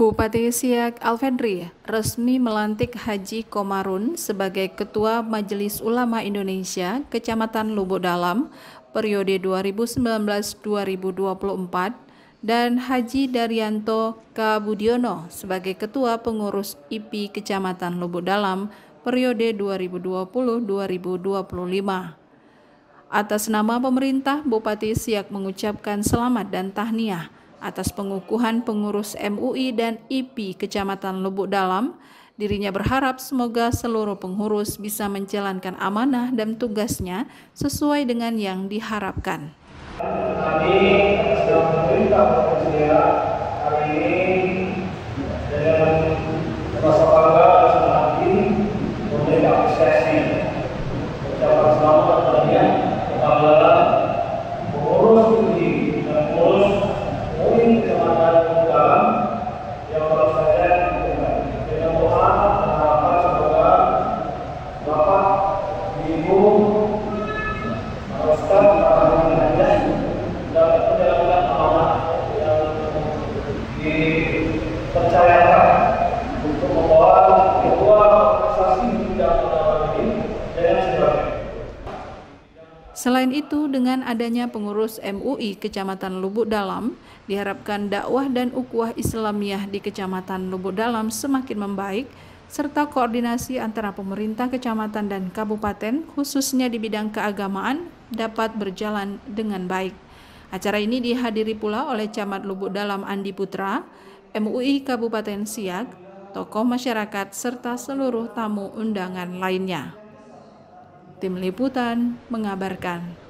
Bupati Siak Alfedri resmi melantik Haji Komarun sebagai Ketua Majelis Ulama Indonesia Kecamatan Lubuk Dalam periode 2019-2024 dan Haji Daryanto Kabudiono sebagai Ketua Pengurus IP Kecamatan Lubuk Dalam periode 2020-2025. Atas nama pemerintah, Bupati Siak mengucapkan selamat dan tahniah atas pengukuhan pengurus MUI dan IP Kecamatan Lubuk Dalam, dirinya berharap semoga seluruh pengurus bisa menjalankan amanah dan tugasnya sesuai dengan yang diharapkan. Kami sedang memerintah hari ini dengan rasa bangga dan senang hati memberi apresiasi ucapan selamat kepada kepada pengurus ini dan pengurus mungkin kecamatan dalam yang baru saja dengan doa dan harapan semoga Bapak, Ibu, Ustaz, para dan menjalankan amanah yang Selain itu, dengan adanya pengurus MUI Kecamatan Lubuk Dalam, diharapkan dakwah dan ukhuwah Islamiyah di Kecamatan Lubuk Dalam semakin membaik, serta koordinasi antara pemerintah kecamatan dan kabupaten, khususnya di bidang keagamaan, dapat berjalan dengan baik. Acara ini dihadiri pula oleh Camat Lubuk Dalam Andi Putra, MUI Kabupaten Siak, tokoh masyarakat, serta seluruh tamu undangan lainnya. Tim Liputan mengabarkan.